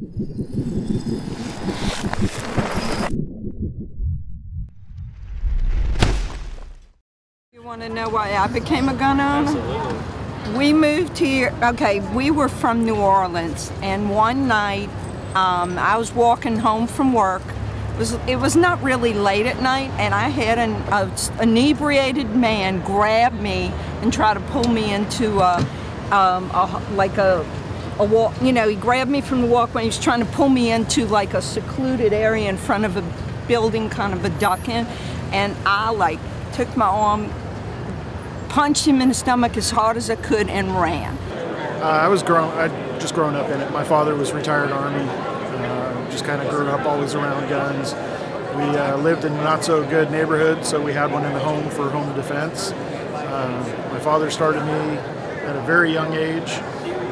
You want to know why I became a gun owner? Absolutely. We moved here, okay, we were from New Orleans, and one night um, I was walking home from work. It was, it was not really late at night, and I had an a, inebriated man grab me and try to pull me into a, um, a like a a walk, you know, he grabbed me from the walkway. He was trying to pull me into like a secluded area in front of a building, kind of a duck in, and I like took my arm, punched him in the stomach as hard as I could, and ran. Uh, I was grown. I just grown up in it. My father was retired army. Uh, just kind of grew up always around guns. We uh, lived in not so good neighborhood, so we had one in the home for home defense. Uh, my father started me at a very young age,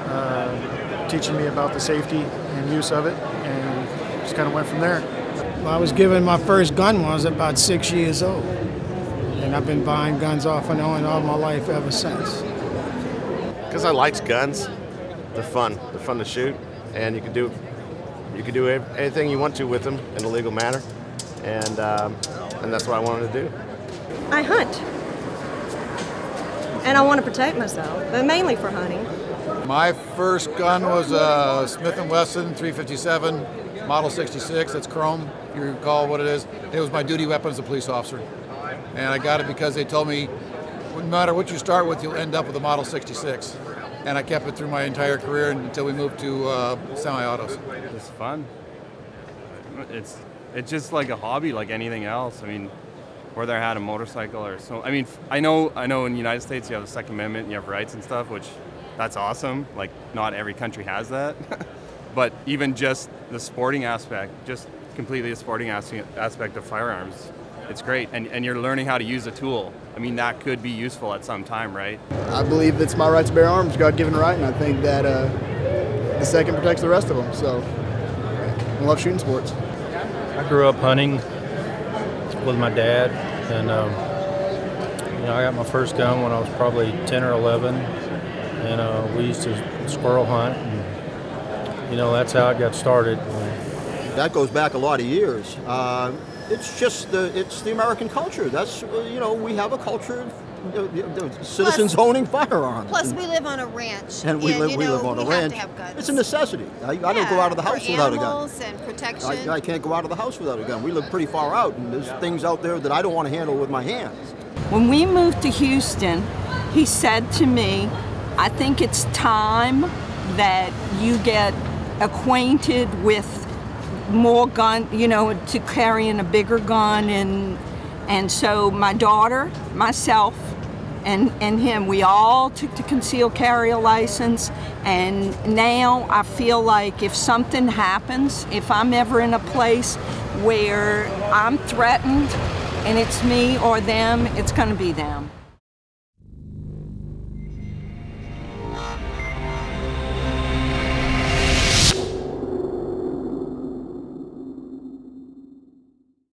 uh, teaching me about the safety and use of it, and just kind of went from there. Well, I was given my first gun when I was about six years old and I've been buying guns off and on all my life ever since. Because I liked guns. They're fun. They're fun to shoot, and you can do you can do anything you want to with them in a legal manner, and um, and that's what I wanted to do. I hunt, and I want to protect myself, but mainly for hunting. My first gun was a Smith & Wesson 357 Model 66. That's chrome, if you recall what it is. It was my duty weapon as a police officer and I got it because they told me no matter what you start with, you'll end up with a Model 66. And I kept it through my entire career until we moved to uh, semi-autos. It's fun. It's it's just like a hobby, like anything else. I mean, whether I had a motorcycle or so. I mean, I know I know in the United States you have the Second Amendment, and you have rights and stuff, which that's awesome. Like not every country has that. but even just the sporting aspect, just completely the sporting aspect of firearms it's great. And, and you're learning how to use a tool. I mean, that could be useful at some time, right? I believe it's my right to bear arms, God given right, and I think that uh, the second protects the rest of them. So I love shooting sports. I grew up hunting with my dad, and um, you know, I got my first gun when I was probably 10 or 11, and uh, we used to squirrel hunt. And, you know, that's how it got started. That goes back a lot of years. Uh, it's just the it's the American culture. That's you know we have a culture of citizens plus, owning firearms. Plus, we live on a ranch, and we and, live we know, live on we a ranch. It's a necessity. I, yeah, I, don't go out of the house without a gun. and protection. I, I can't go out of the house without a gun. We live pretty far out, and there's things out there that I don't want to handle with my hands. When we moved to Houston, he said to me, "I think it's time that you get acquainted with." more gun, you know, to carrying a bigger gun, and and so my daughter, myself, and and him, we all took the concealed carry license, and now I feel like if something happens, if I'm ever in a place where I'm threatened, and it's me or them, it's going to be them.